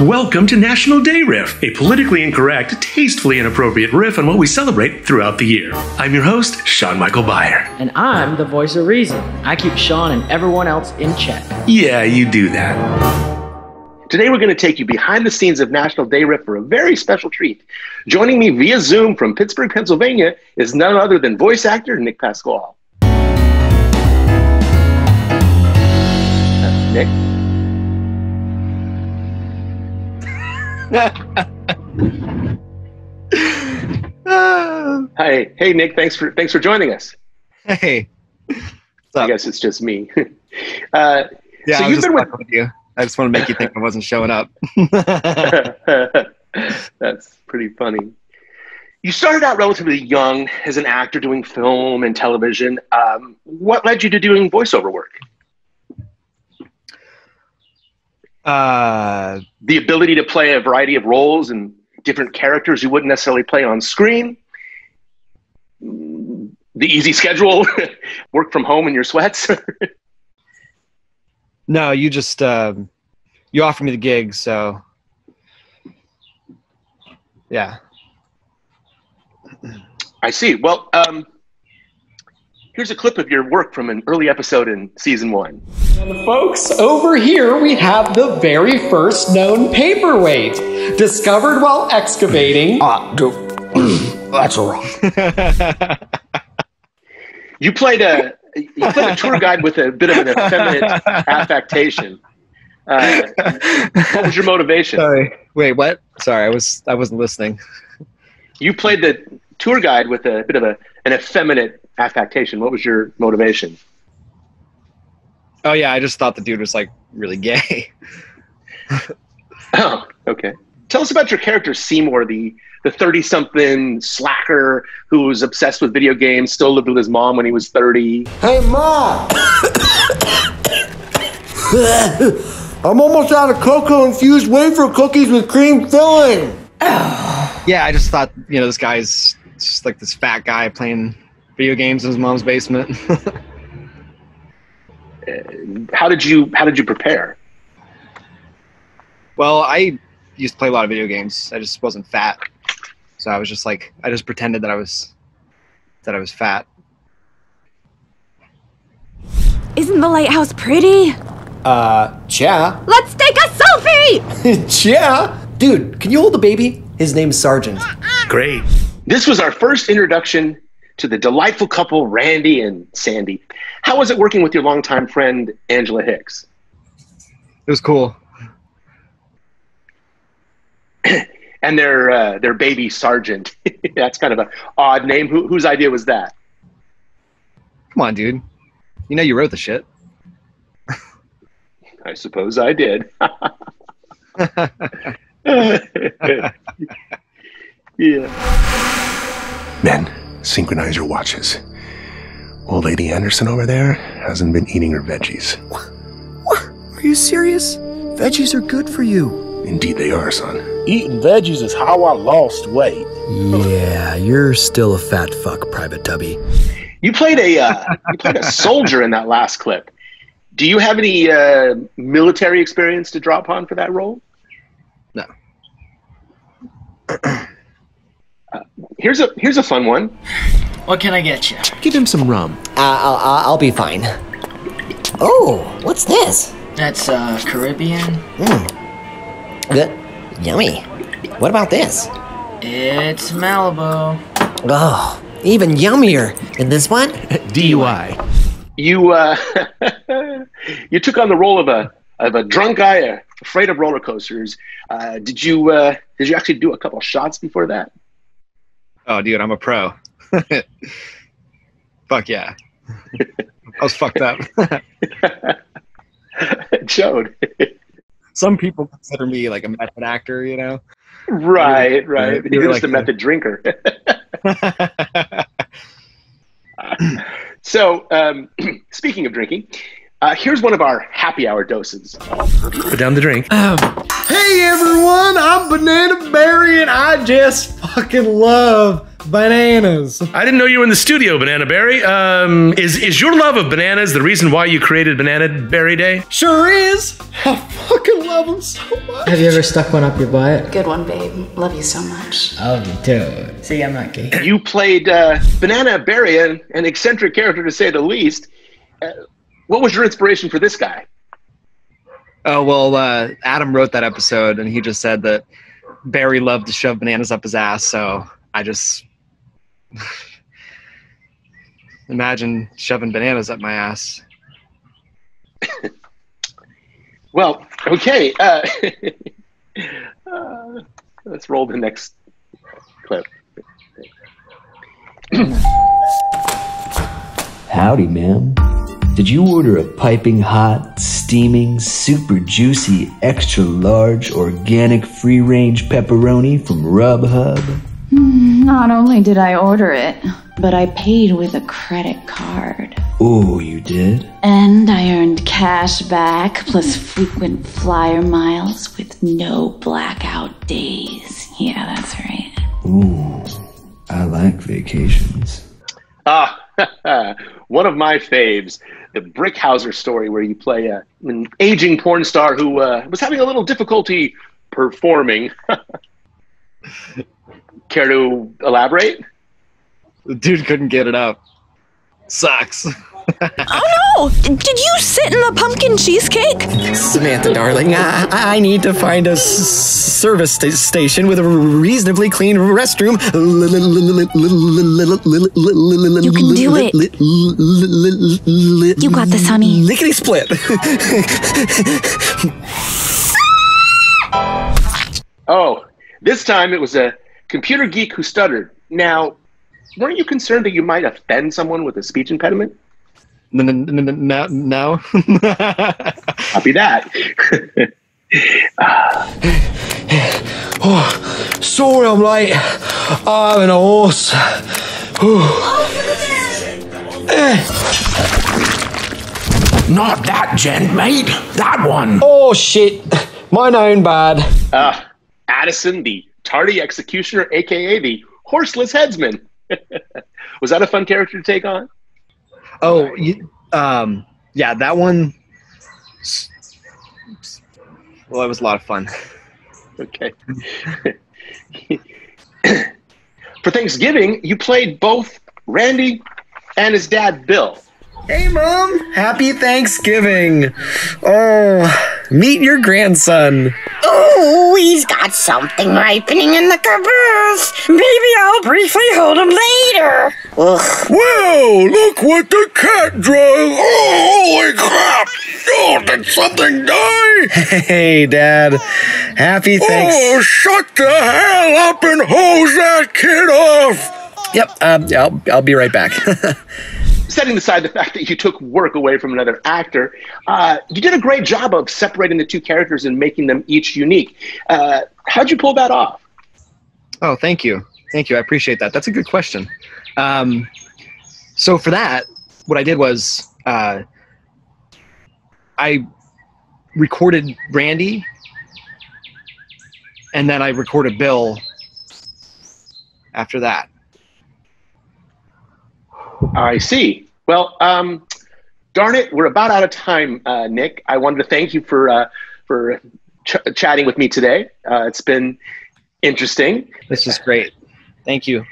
Welcome to National Day Riff, a politically incorrect, tastefully inappropriate riff on what we celebrate throughout the year. I'm your host, Sean Michael Beyer. And I'm the voice of reason. I keep Sean and everyone else in check. Yeah, you do that. Today, we're going to take you behind the scenes of National Day Riff for a very special treat. Joining me via Zoom from Pittsburgh, Pennsylvania is none other than voice actor Nick Pasqual. Uh, Nick? Hi, hey Nick. Thanks for thanks for joining us. Hey, I guess it's just me. uh, yeah, so I you've just been with- with you. I just want to make you think I wasn't showing up. That's pretty funny. You started out relatively young as an actor doing film and television. Um, what led you to doing voiceover work? Uh, The ability to play a variety of roles and different characters you wouldn't necessarily play on screen. The easy schedule, work from home in your sweats. no, you just um, you offered me the gig, so yeah. I see. Well, um, here's a clip of your work from an early episode in season one. Folks, over here we have the very first known paperweight, discovered while excavating. Ah, dude. That's wrong. You played a you played a tour guide with a bit of an effeminate affectation. Uh, what was your motivation? Sorry. Wait, what? Sorry, I was I wasn't listening. You played the tour guide with a bit of a an effeminate affectation. What was your motivation? Oh yeah, I just thought the dude was like really gay. Oh, okay. Tell us about your character Seymour, the the thirty something slacker who was obsessed with video games, still lived with his mom when he was thirty. Hey, Ma! I'm almost out of cocoa infused wafer cookies with cream filling. yeah, I just thought you know this guy's just like this fat guy playing video games in his mom's basement. How did you how did you prepare? Well, I used to play a lot of video games. I just wasn't fat, so I was just like I just pretended that I was that I was fat. Isn't the lighthouse pretty? Uh, yeah. Let's take a selfie! yeah. Dude, can you hold the baby? His name's Sergeant. Great. This was our first introduction to the delightful couple Randy and Sandy. How was it working with your longtime friend Angela Hicks? It was cool. and their uh, their baby Sergeant. That's kind of an odd name. Who, whose idea was that? Come on, dude. You know you wrote the shit. I suppose I did. yeah. Men, synchronize your watches. Old Lady Anderson over there hasn't been eating her veggies. What? Are you serious? Veggies are good for you. Indeed, they are, son. Eating veggies is how I lost weight. Yeah, you're still a fat fuck, Private Tubby. You played a uh, you played a soldier in that last clip. Do you have any uh, military experience to draw upon for that role? No. Uh, here's a here's a fun one. What can I get you? Give him some rum. Uh, I'll, I'll I'll be fine. Oh, what's this? That's uh Caribbean. Good. Yummy. What about this? It's Malibu. Oh, even yummier. And this one? DUI. You uh, you took on the role of a of a drunk guy afraid of roller coasters. Uh, did you uh, did you actually do a couple shots before that? Oh, dude, I'm a pro. Fuck yeah. I was fucked up. it showed. Some people consider me like a method actor, you know. right, right. You're You're like a the- method drinker. so, um, speaking of drinking, uh, here's one of our happy hour doses. Put down the drink. Hey everyone, I'm Banana Berry and I just fucking love bananas. I didn't know you were in the studio, Banana Berry. Um, is is your love of bananas the reason why you created Banana Berry Day? Sure is. I fucking love them so much. Have you ever stuck one up your butt? Good one, babe. Love you so much. I love you too. See, I'm not gay. You played uh, Banana Berry, an, an eccentric character to say the least. Uh, what was your inspiration for this guy? Oh well, uh, Adam wrote that episode, and he just said that Barry loved to shove bananas up his ass. So I just imagine shoving bananas up my ass. Well, okay. Uh, uh, let's roll the next clip. Howdy, ma'am. Did you order a piping hot, steaming, super juicy, extra large, organic free range pepperoni from Rubhub? Hmm, Not only did I order it, but I paid with a credit card. Oh, you did? And I earned cash back plus frequent flyer miles with no blackout days. Yeah, that's right. Ooh, I like vacations. Ah, one of my faves, the Brickhauser story, where you play an aging porn star who uh, was having a little difficulty performing. Care to elaborate? The dude couldn't get it up. Sucks. Oh no! Did you sit in the pumpkin cheesecake? Samantha, darling, I, I need to find a s- service sta- station with a reasonably clean restroom. You can do it. You got this, honey. Lickety split. Oh, this time it was a computer geek who stuttered. Now, weren't you concerned that you might offend someone with a speech impediment? No, no, no. Copy that. Oh, sorry I'm late. I'm in a horse. Not that gent, mate. That one. Oh shit, my own bad. Uh, Addison, the tardy executioner, aka the horseless headsman. was that a fun character to take on? Oh, you, um, yeah, that one. Well, it was a lot of fun. Okay. For Thanksgiving, you played both Randy and his dad, Bill. Hey, Mom. Happy Thanksgiving. Oh, meet your grandson. Oh, he's got something ripening in the caboose. Maybe I'll briefly hold him later. Ugh. Whoa, look what the cat drove. Oh, holy crap. Oh, did something die? Hey, Dad. Happy Thanks. Oh, shut the hell up and hose that kid off. Yep, um, I'll, I'll be right back. Setting aside the fact that you took work away from another actor, uh, you did a great job of separating the two characters and making them each unique. Uh, how'd you pull that off? Oh, thank you. Thank you. I appreciate that. That's a good question. Um, so for that, what I did was uh, I recorded Randy, and then I recorded Bill after that. I see. Well, um, darn it, we're about out of time, uh, Nick. I wanted to thank you for uh, for ch- chatting with me today. Uh, it's been interesting. This is great. Thank you.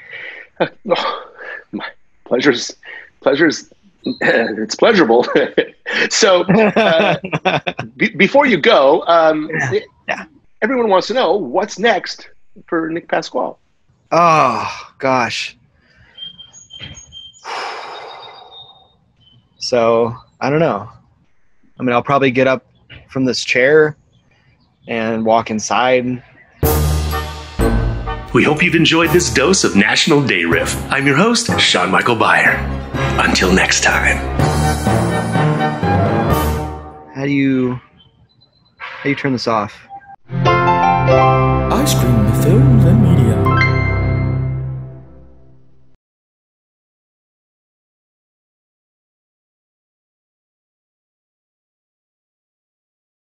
Oh, my pleasure's pleasure's it's pleasurable. so uh, be- before you go, um, everyone wants to know what's next for Nick Pasqual. Oh gosh. So I don't know. I mean, I'll probably get up from this chair and walk inside. We hope you've enjoyed this dose of National Day Riff. I'm your host, Sean Michael Beyer. Until next time. How do you how do you turn this off? Eye Scream, the film, and media.